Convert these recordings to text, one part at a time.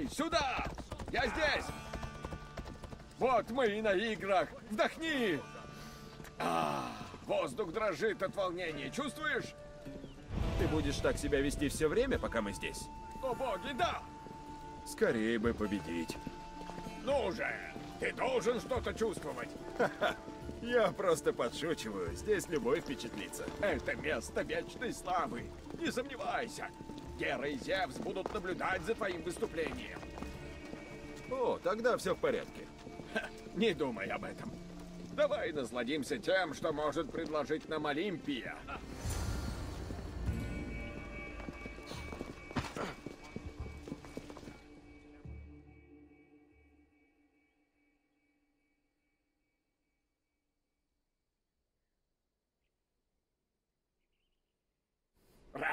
Эй, сюда! Я здесь! Вот мы и на играх! Вдохни! А, воздух дрожит от волнения, чувствуешь? Ты будешь так себя вести все время, пока мы здесь? О боги, да! Скорее бы победить. Ну же! Ты должен что-то чувствовать! Я просто подшучиваю, здесь любой впечатлится. Это место вечной славы! Не сомневайся! Гера и Зевс будут наблюдать за твоим выступлением. О, тогда все в порядке. Ха, не думай об этом. Давай насладимся тем, что может предложить нам Олимпия.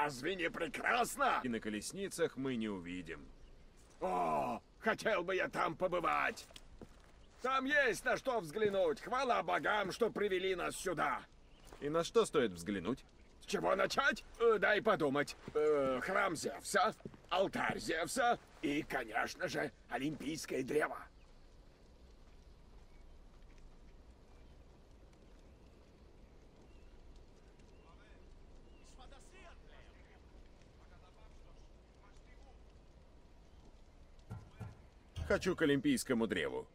Разве не прекрасно? И на колесницах мы не увидим. О, хотел бы я там побывать. Там есть на что взглянуть. Хвала богам, что привели нас сюда. И на что стоит взглянуть? С чего начать? Э, дай подумать. Э, храм Зевса, алтарь Зевса и, конечно же, Олимпийское древо. Хочу к Олимпийскому древу.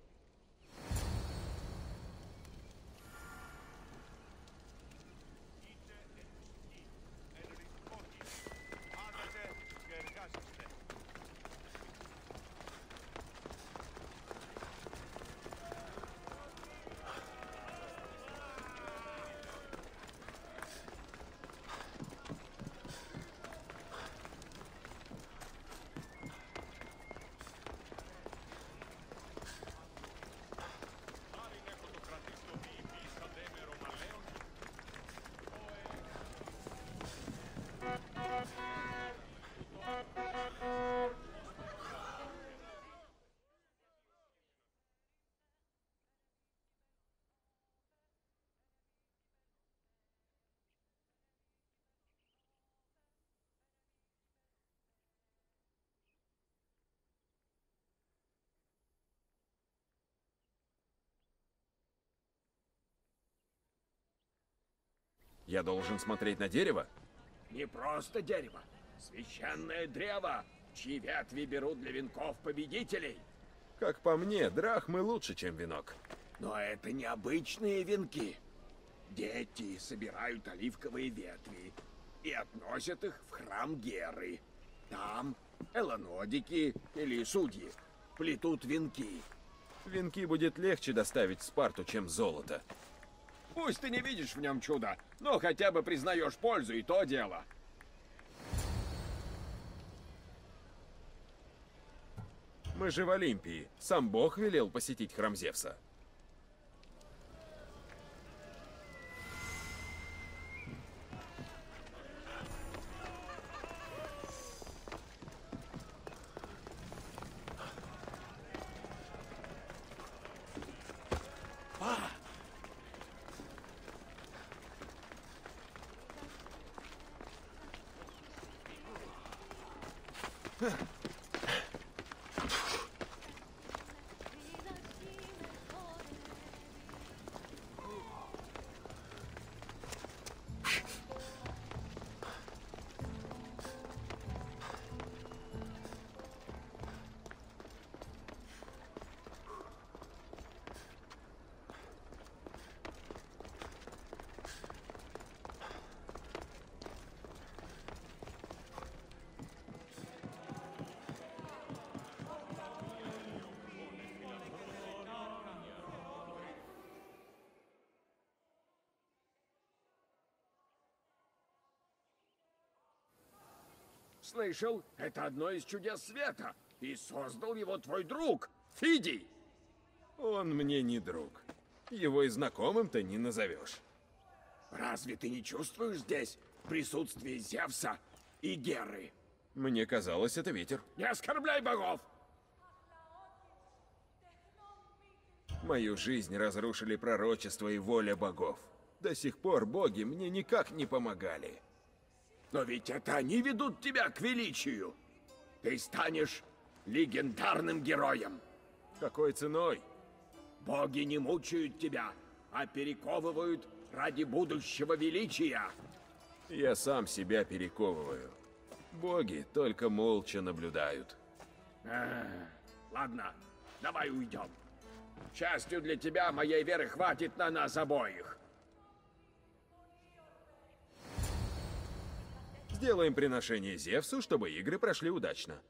Я должен смотреть на дерево? Не просто дерево, священное древо, чьи ветви берут для венков победителей. Как по мне, драхмы лучше, чем венок. Но это не обычные венки. Дети собирают оливковые ветви и относят их в храм Геры. Там эланодики или судьи плетут венки. Венки будет легче доставить в Спарту, чем золото. Пусть ты не видишь в нем чуда, но хотя бы признаешь пользу, и то дело. Мы же в Олимпии. Сам Бог велел посетить храм Зевса. Слышал, это одно из чудес света. И создал его твой друг, Фидий. Он мне не друг. Его и знакомым-то не назовешь. Разве ты не чувствуешь здесь присутствие Зевса и Геры? Мне казалось, это ветер. Не оскорбляй богов! Мою жизнь разрушили пророчество и воля богов. До сих пор боги мне никак не помогали. Но ведь это они ведут тебя к величию. Ты станешь легендарным героем. Какой ценой? Боги не мучают тебя, а перековывают ради будущего величия. Я сам себя перековываю. Боги только молча наблюдают. А, ладно, давай уйдем. К счастью для тебя, моей веры хватит на нас обоих. Сделаем приношение Зевсу, чтобы игры прошли удачно.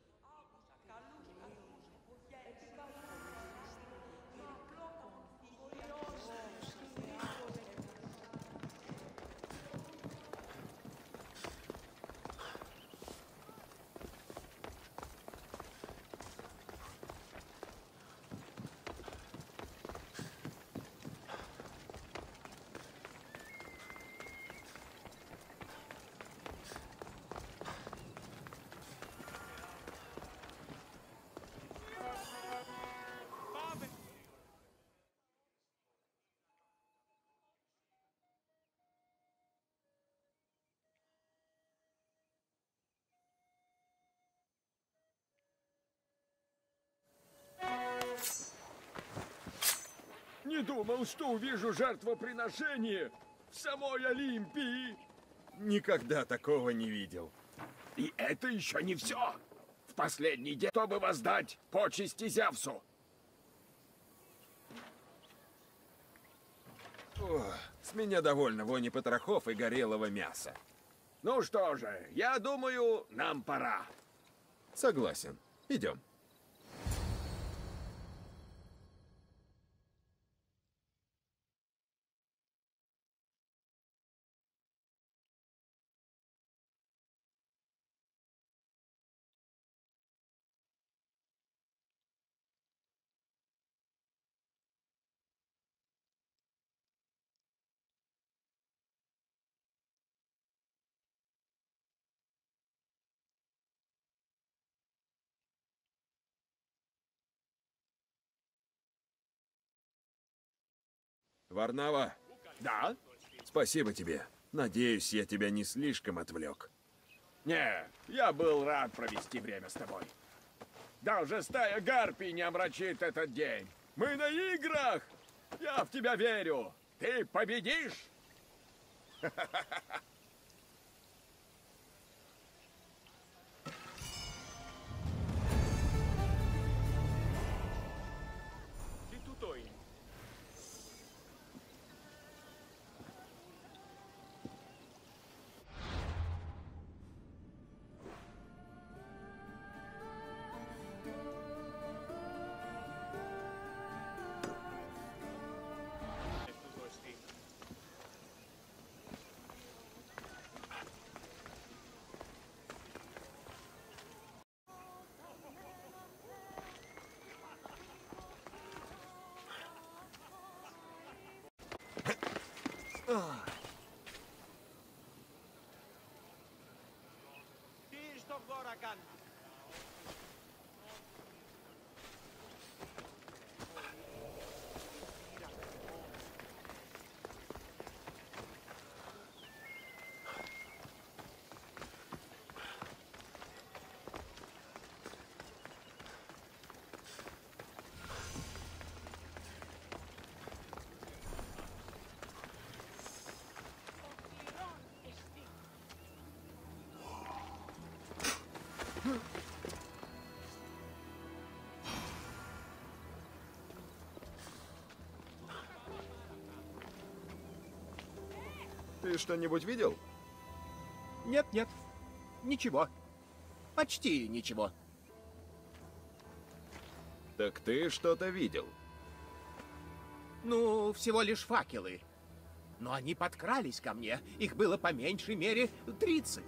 Думал, что увижу жертвоприношение в самой Олимпии. Никогда такого не видел. И это еще не все. В последний день, чтобы воздать почести Зевсу. О, с меня довольно вони потрохов и горелого мяса. Ну что же, я думаю, нам пора. Согласен. Идем. Варнава, Да? спасибо тебе. Надеюсь, я тебя не слишком отвлек. Не, я был рад провести время с тобой. Даже стая гарпий не омрачит этот день. Мы на играх! Я в тебя верю! Ты победишь! Τι στον κόρα κάνεις; Ты что-нибудь видел? Нет, нет. Ничего. Почти ничего. Так ты что-то видел. Ну, всего лишь факелы. Но они подкрались ко мне. Их было по меньшей мере 30.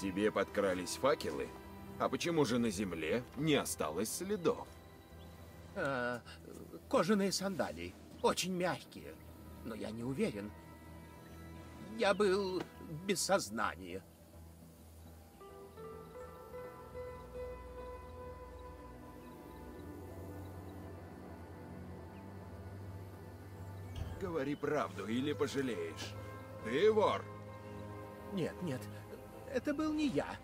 Тебе подкрались факелы? А почему же на земле не осталось следов? А, кожаные сандалии. Очень мягкие. Но я не уверен. Я был без сознания. Говори правду или пожалеешь. Ты вор. Нет, нет. Это был не я.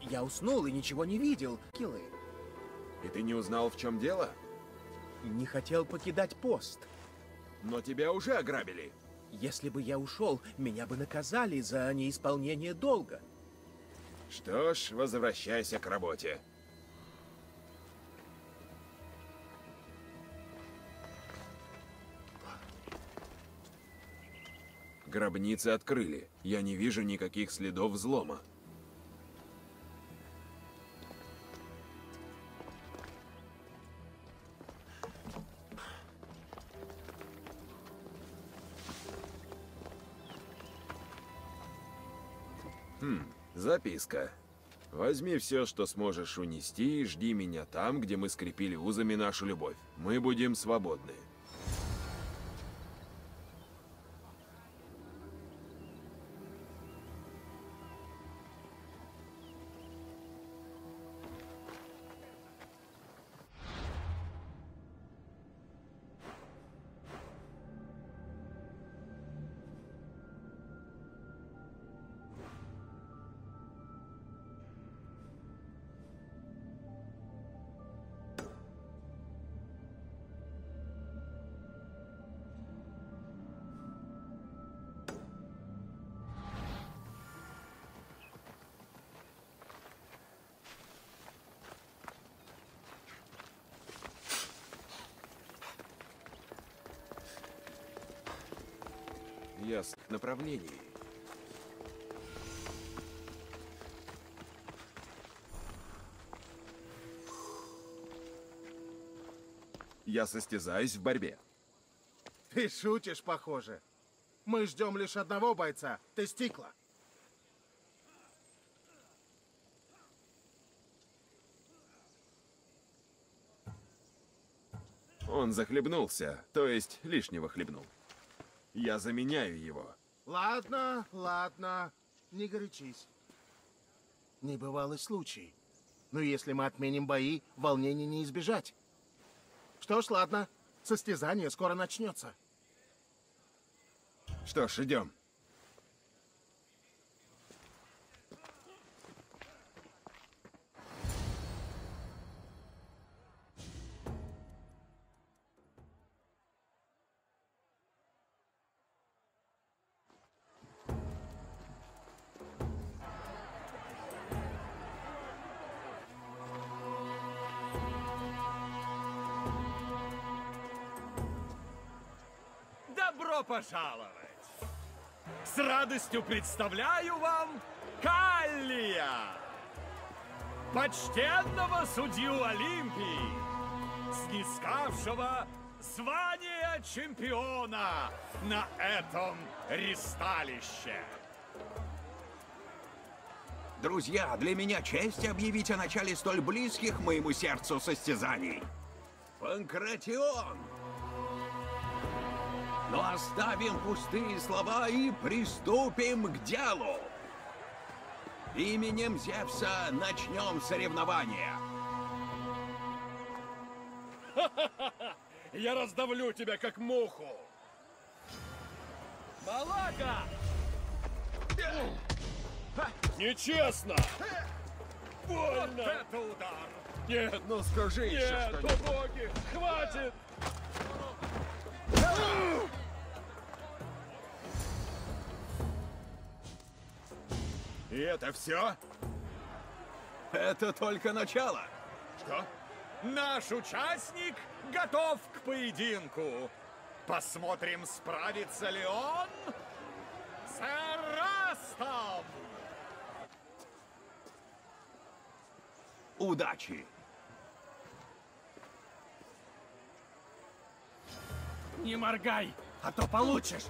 Я уснул и ничего не видел. Килы. И ты не узнал, в чем дело? Не хотел покидать пост. Но тебя уже ограбили. Если бы я ушел, меня бы наказали за неисполнение долга. Что ж, возвращайся к работе. Гробницы открыли. Я не вижу никаких следов взлома. Записка. Возьми все, что сможешь унести, и жди меня там, где мы скрепили узами нашу любовь. Мы будем свободны. Направлении. Я состязаюсь в борьбе. Ты шутишь, похоже. Мы ждем лишь одного бойца. Ты стикла. Он захлебнулся, то есть лишнего хлебнул. Я заменяю его. Ладно, ладно. Не горячись. Небывалый случай. Но если мы отменим бои, волнений не избежать. Что ж, ладно. Состязание скоро начнется. Что ж, идем. Пожаловать! С радостью представляю вам Каллия! Почтенного судью Олимпии, снискавшего звание чемпиона на этом ристалище. Друзья, для меня честь объявить о начале столь близких моему сердцу состязаний. Панкратион! Но оставим пустые слова и приступим к делу. Именем Зевса начнем соревнования. Я раздавлю тебя, как муху! Балага! Нечестно! Больно! Вот это удар! Нет, Ну скажи еще нет, что-нибудь. о боги! Хватит! И это все? Это только начало. Что? Наш участник готов к поединку. Посмотрим, справится ли он с Эрастом. Удачи! Не моргай, а то получишь.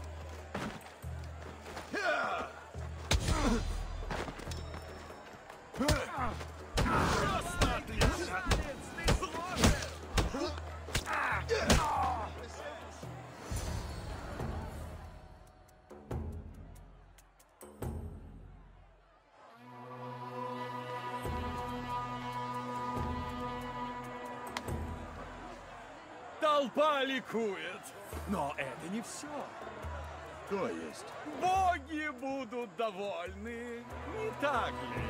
Толпа ликует. Но это не все. То есть? Боги будут довольны, не так ли?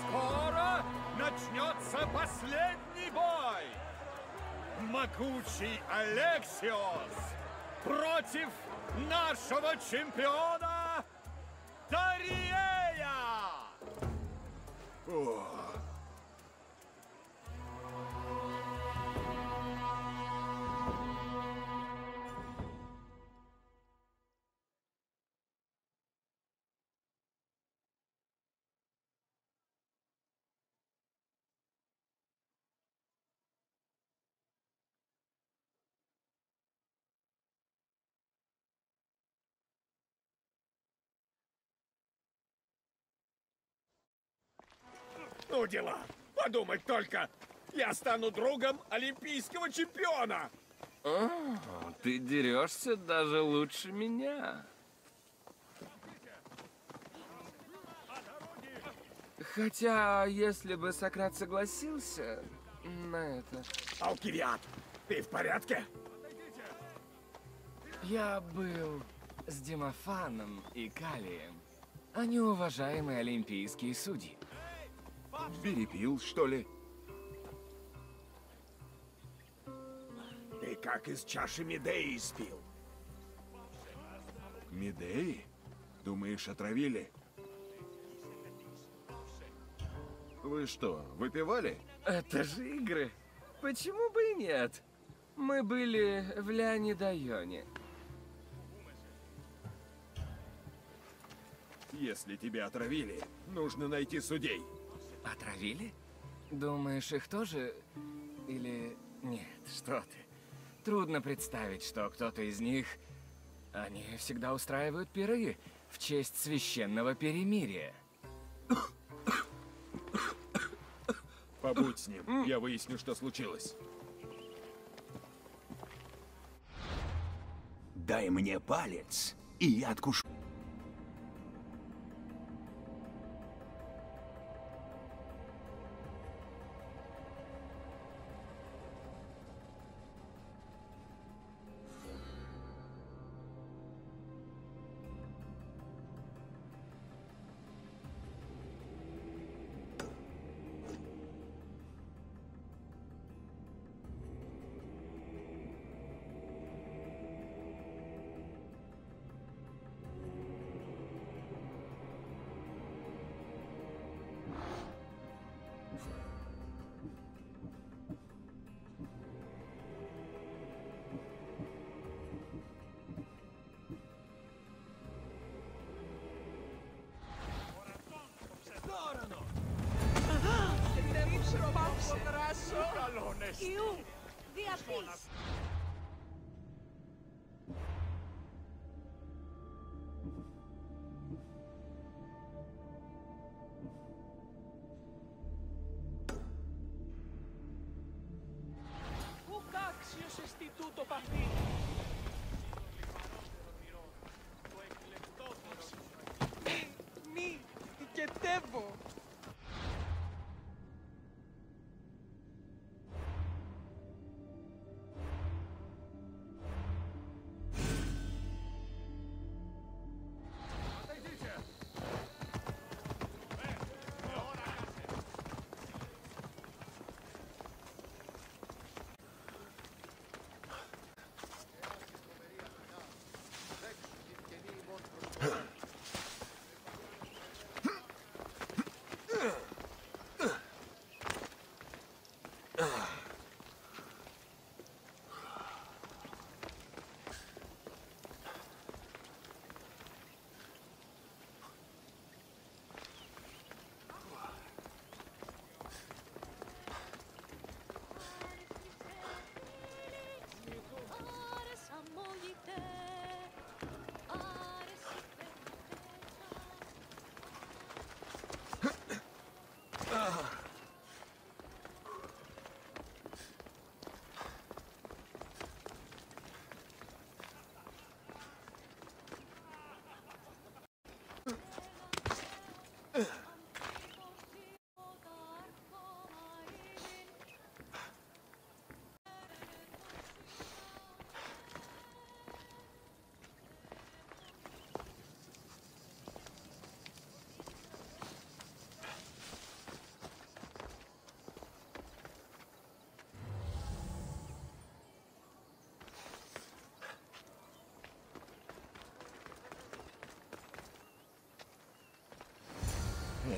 Скоро начнется последний бой. Могучий Алексиос против нашего чемпиона Тариея. Ну дела, подумать только. Я стану другом олимпийского чемпиона. Ты дерешься даже лучше меня. Хотя, если бы Сократ согласился на это, Алкивиад, ты в порядке? я был с Демофаном и Калием. Они уважаемые олимпийские судьи. Перепил, что ли? Ты как из чаши Медеи спил. Медеи? Думаешь, отравили? Вы что, выпивали? Это же игры. Почему бы и нет? Мы были в Леонидайоне. Если тебя отравили, нужно найти судей. Отравили? Думаешь, их тоже? Или... Нет, что ты. Трудно представить, что кто-то из них... Они всегда устраивают пиры в честь священного перемирия. Побудь с ним, я выясню, что случилось. Дай мне палец, и я откушу. You, a abyss.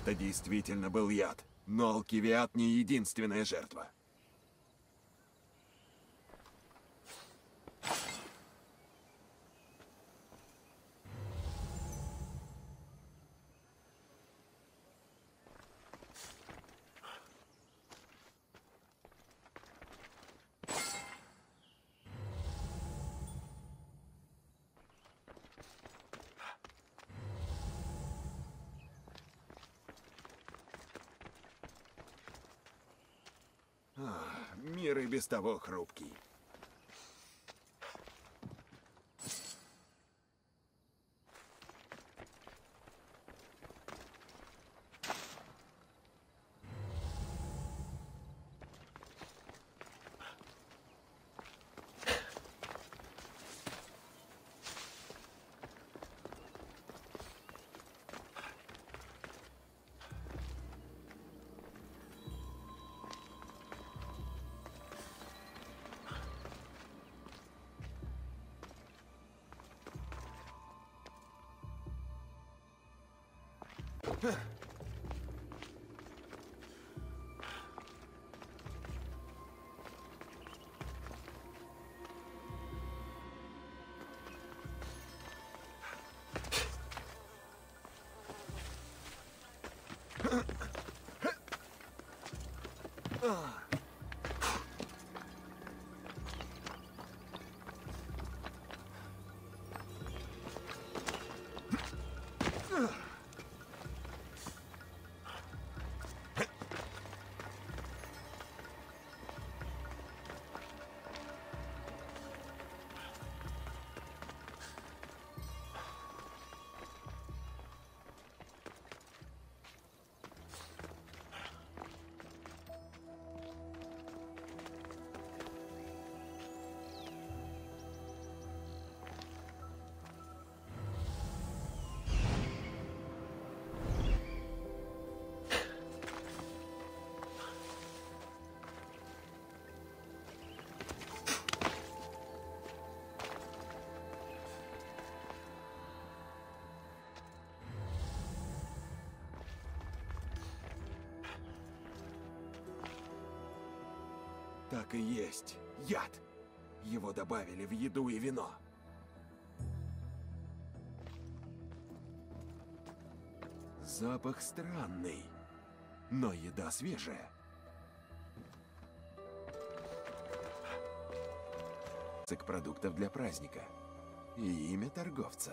Это действительно был яд. Но Алкивиат не единственная жертва. Ах, Мир и без того хрупкий. Ugh. Так и есть. Яд. Его добавили в еду и вино. Запах странный, но еда свежая. Список продуктов для праздника. И имя торговца.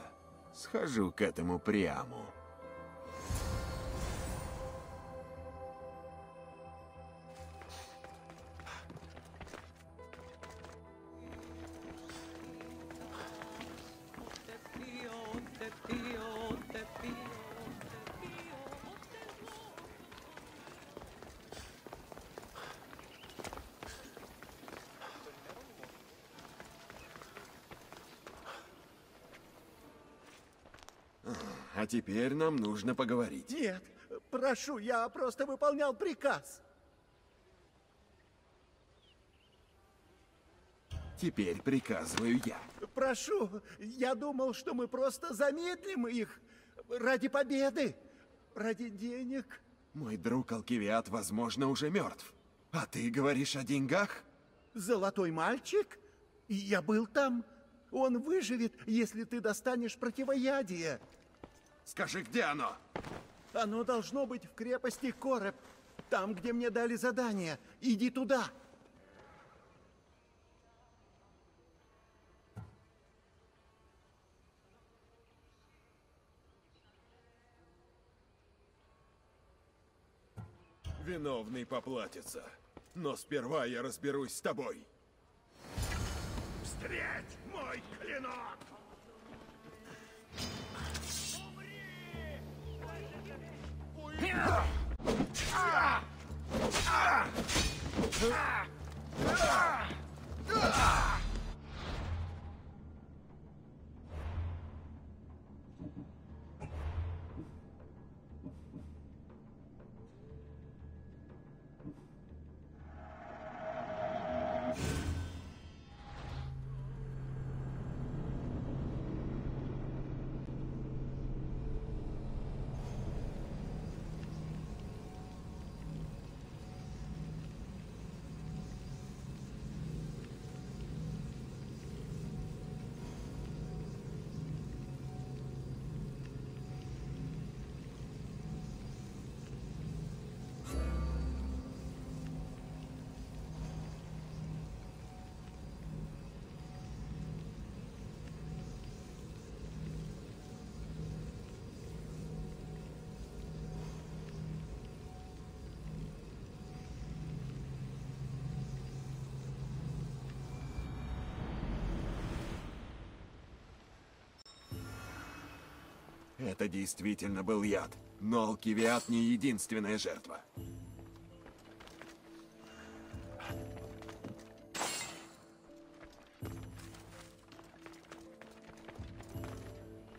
Схожу к этому прямо. Теперь нам нужно поговорить. Нет, прошу, я просто выполнял приказ. Теперь приказываю я. Прошу, я думал, что мы просто замедлим их ради победы, ради денег. Мой друг Алкивиат, возможно, уже мертв. А ты говоришь о деньгах? Золотой мальчик? Я был там. Он выживет, если ты достанешь противоядие. Скажи, где оно? Оно должно быть в крепости Кореп, там, где мне дали задание. Иди туда. Виновный поплатится. Но сперва я разберусь с тобой. Встреть мой клинок! Ah! Это действительно был яд. Но Алкивиад не единственная жертва.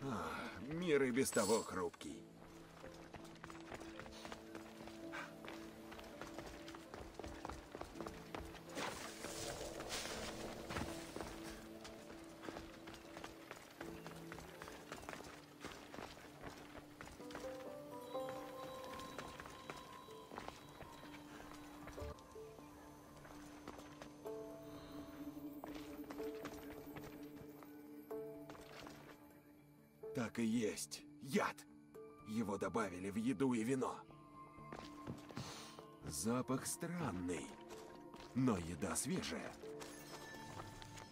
Ах, Мир и без того хрупкий. В еду и вино. Запах странный. Но еда свежая.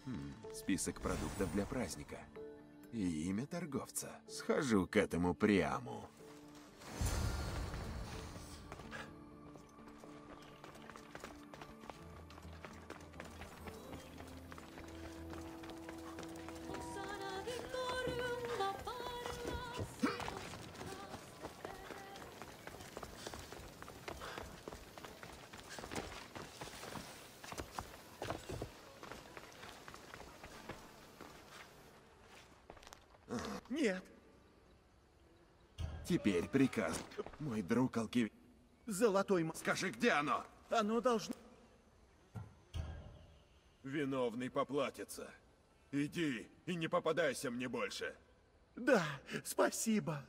Хм, список продуктов для праздника. И имя торговца. Схожу к этому пряму. Нет, Теперь приказ. Мой друг Алкивиад. золотой м... Скажи, где оно? Оно должно... Виновный поплатится. Иди и не попадайся мне больше. Да, спасибо.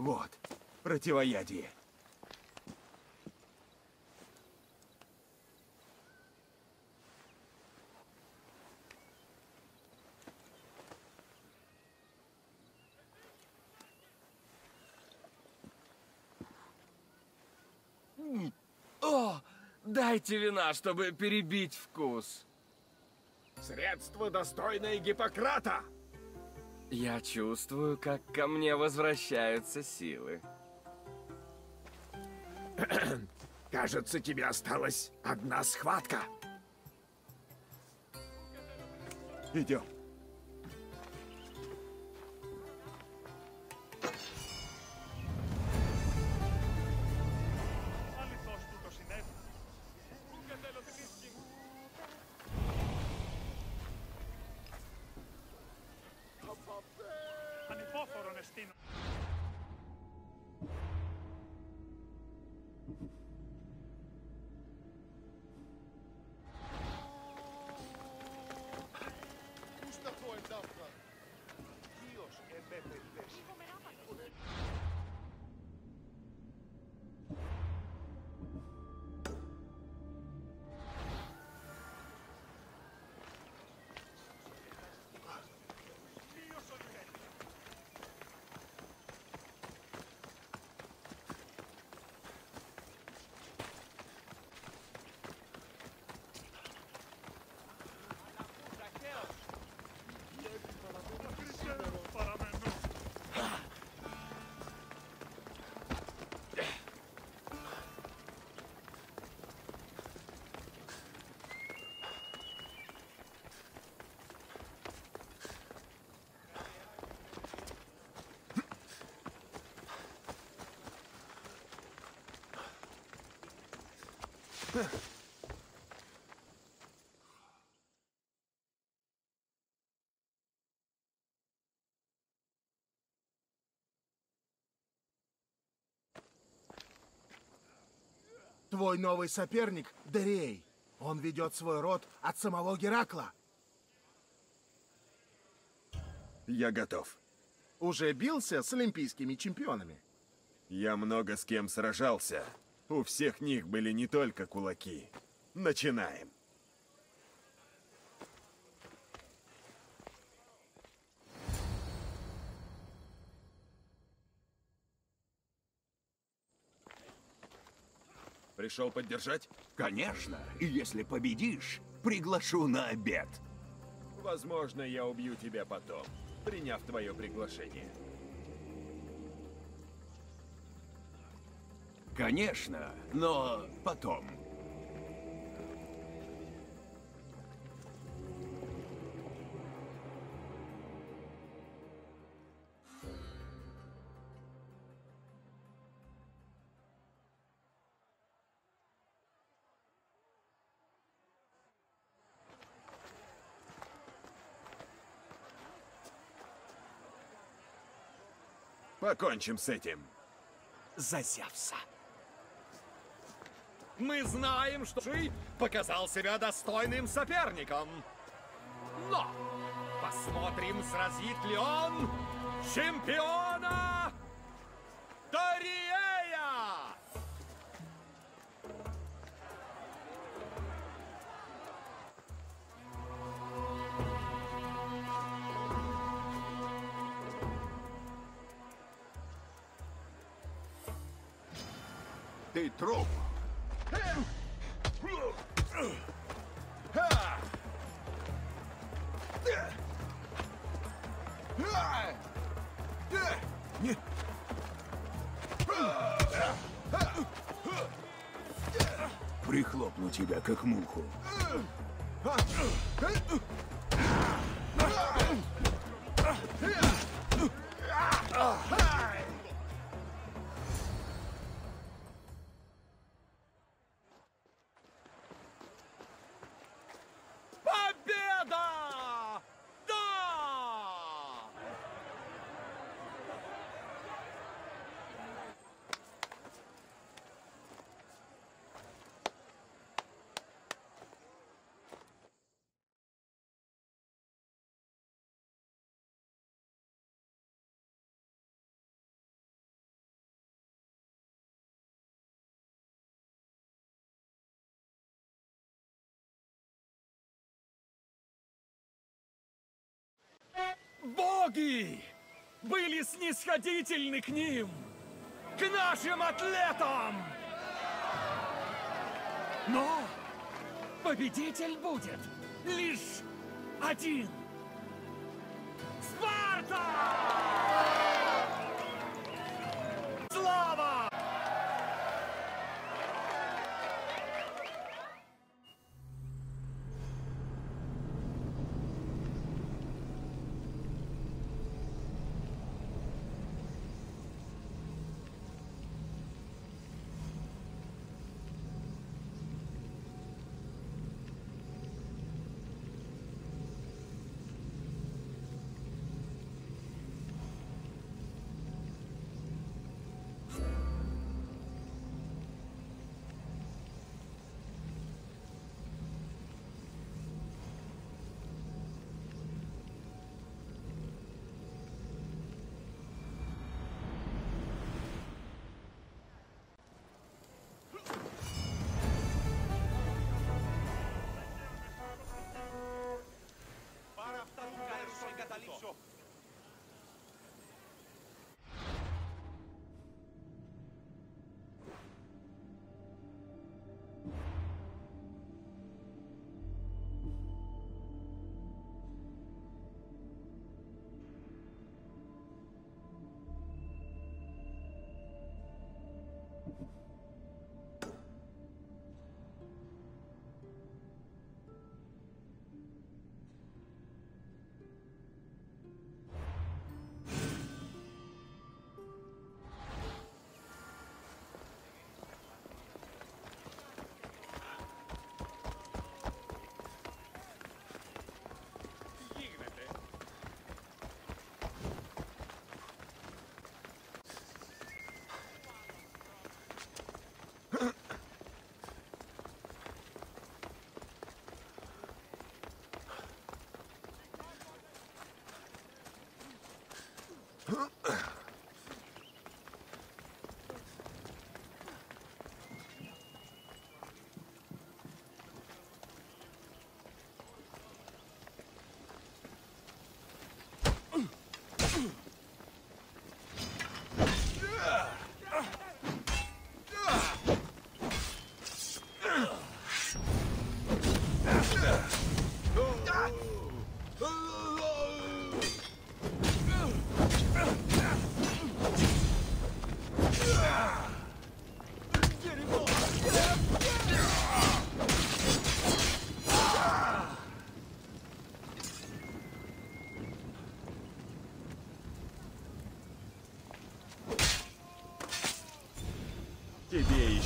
Вот, противоядие. О, дайте вина, чтобы перебить вкус. Средство, достойное Гиппократа. Я чувствую, как ко мне возвращаются силы. Кажется, тебе осталась одна схватка. Идем. Твой новый соперник — Дерей. Он ведет свой род от самого Геракла. Я готов. Уже бился с олимпийскими чемпионами. Я много с кем сражался. У всех них были не только кулаки. Начинаем. Пришел поддержать? Конечно, и если победишь, приглашу на обед. Возможно, я убью тебя потом, приняв твое приглашение. Конечно, но потом. Покончим с этим. За. Мы знаем, что Ши показал себя достойным соперником. Но посмотрим, сразит ли он чемпиона Ториея! Ты труп. Прихлопну тебя, как муху. Боги были снисходительны к ним, к нашим атлетам. Но победитель будет лишь один. Спарта!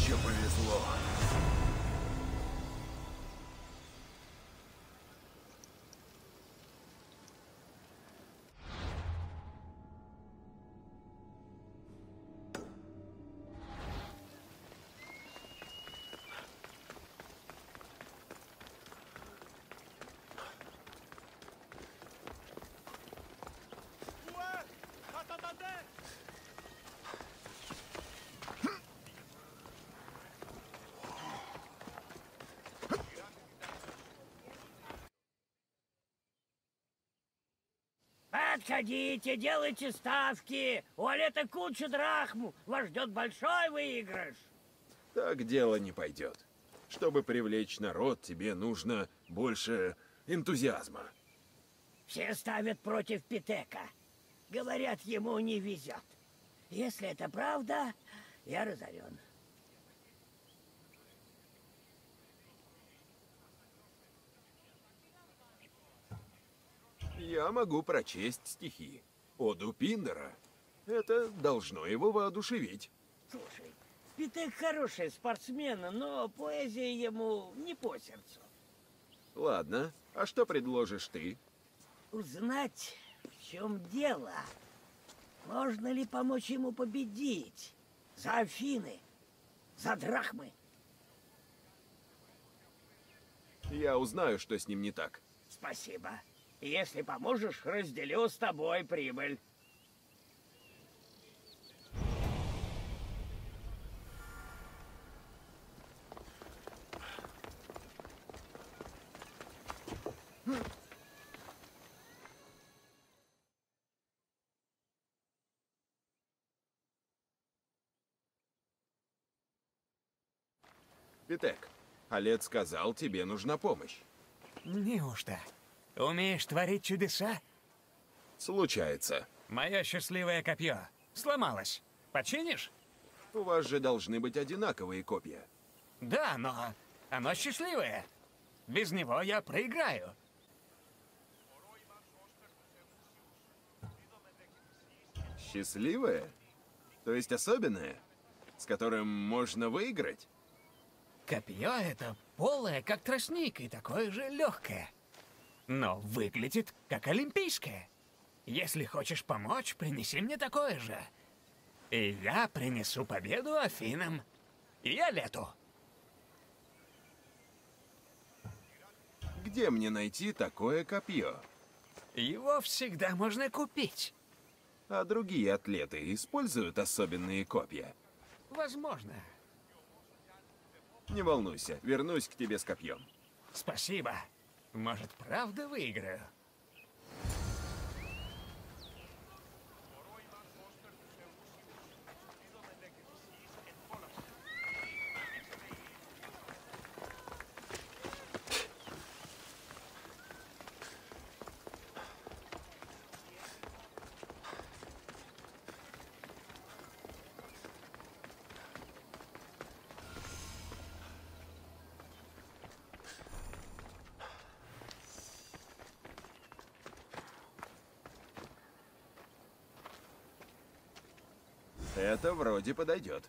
Еще повезло. Подходите, делайте ставки. У Алета куча драхм. Вас ждет большой выигрыш. Так дело не пойдет. Чтобы привлечь народ, тебе нужно больше энтузиазма. Все ставят против Питека. Говорят, ему не везет. Если это правда, я разорен. Я могу прочесть стихи. Оду Пиндера. Это должно его воодушевить. Слушай, Питек хороший спортсмен, но поэзия ему не по сердцу. Ладно, а что предложишь ты? Узнать, в чем дело. Можно ли помочь ему победить? За Афины, за драхмы. Я узнаю, что с ним не так. Спасибо. Если поможешь, разделю с тобой прибыль. Питек, Олет сказал, тебе нужна помощь. Неужто? Умеешь творить чудеса? Случается. Мое счастливое копье сломалось. Починишь? У вас же должны быть одинаковые копья. Да, но оно счастливое. Без него я проиграю. Счастливое? То есть особенное? С которым можно выиграть? Копье это полое, как тростник, и такое же легкое. Но выглядит как олимпийское. Если хочешь помочь, принеси мне такое же. И я принесу победу Афинам и Олету. Где мне найти такое копье? Его всегда можно купить. А другие атлеты используют особенные копья. Возможно. Не волнуйся, вернусь к тебе с копьем. Спасибо. Может, правда выиграю? Это вроде подойдет.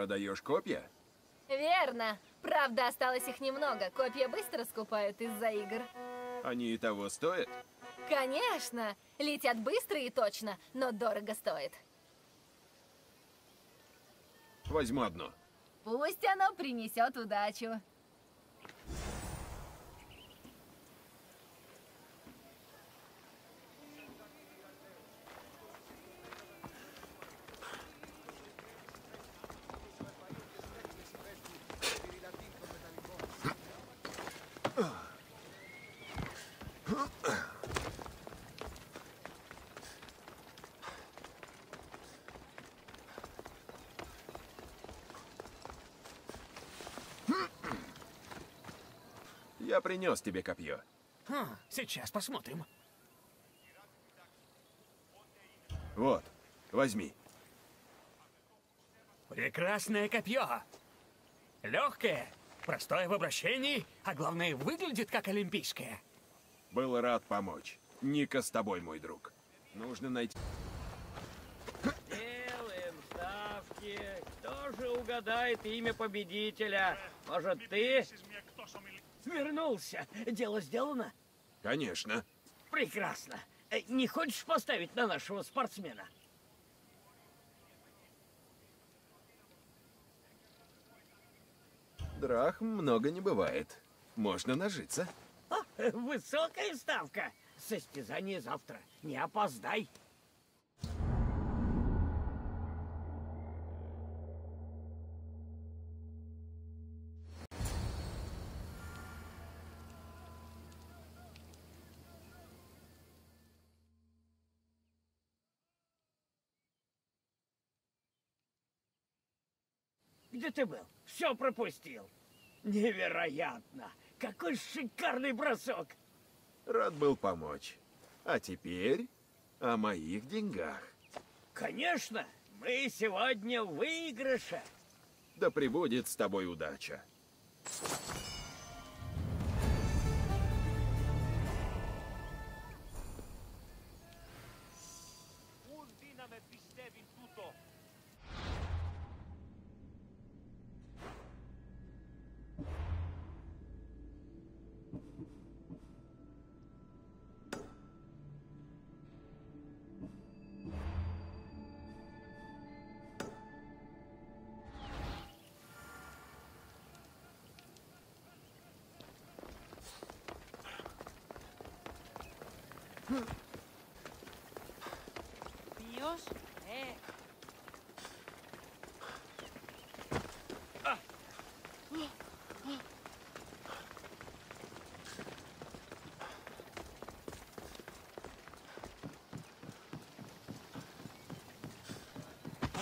Продаешь копья? Верно. Правда, осталось их немного. Копья быстро скупают из-за игр. Они и того стоят? Конечно. Летят быстро и точно, но дорого стоит. Возьму одно. Пусть оно принесет удачу. Я принес тебе копье. А, сейчас посмотрим. Вот, возьми. Прекрасное копье. Легкое, простое в обращении, а главное, выглядит как олимпийское. Был рад помочь. Ника с тобой, мой друг. Нужно найти... Делаем ставки. Кто же угадает имя победителя? Может, ты? Вернулся. Дело сделано? Конечно. Прекрасно. Э, Не хочешь поставить на нашего спортсмена? Драхм много не бывает. Можно нажиться. О, высокая ставка. Состязание завтра. Не опоздай. где ты был? Все пропустил. Невероятно! Какой шикарный бросок! Рад был помочь. А теперь о моих деньгах. Конечно, мы сегодня в. Да прибудет с тобой удача. Thank you.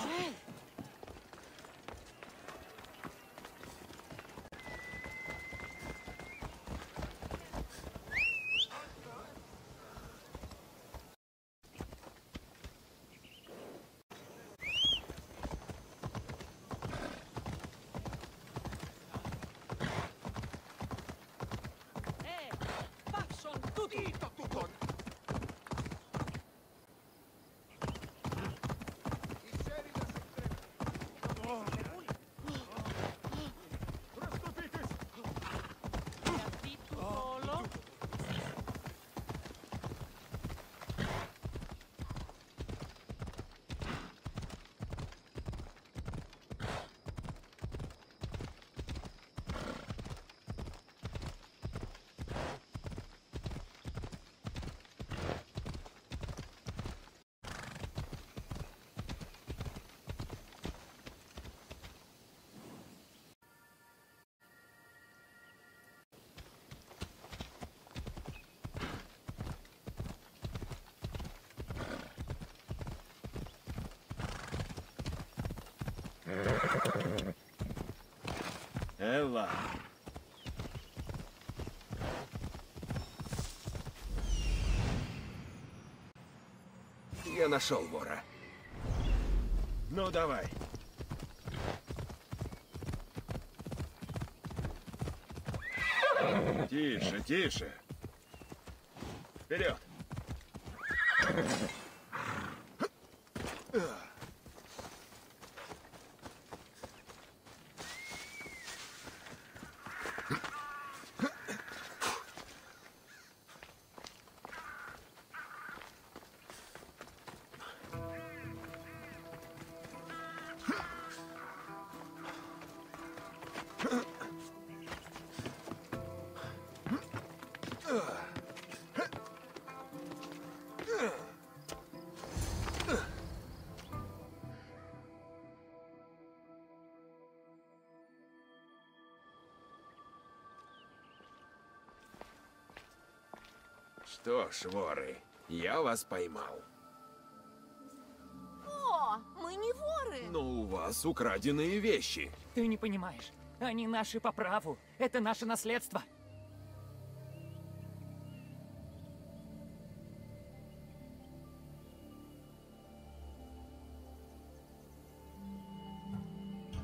Hey. Элла. Я нашел вора. Ну, давай. Тише, тише. Вперед. Что ж, воры, я вас поймал. О, мы не воры! Но у вас украденные вещи. Ты не понимаешь. Они наши по праву. Это наше наследство.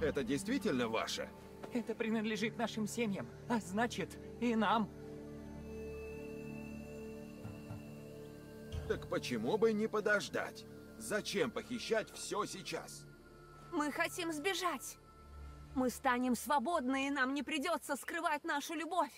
Это действительно ваше? Это принадлежит нашим семьям, а значит и нам. Почему бы не подождать? Зачем похищать все сейчас? Мы хотим сбежать. Мы станем свободны, и нам не придется скрывать нашу любовь.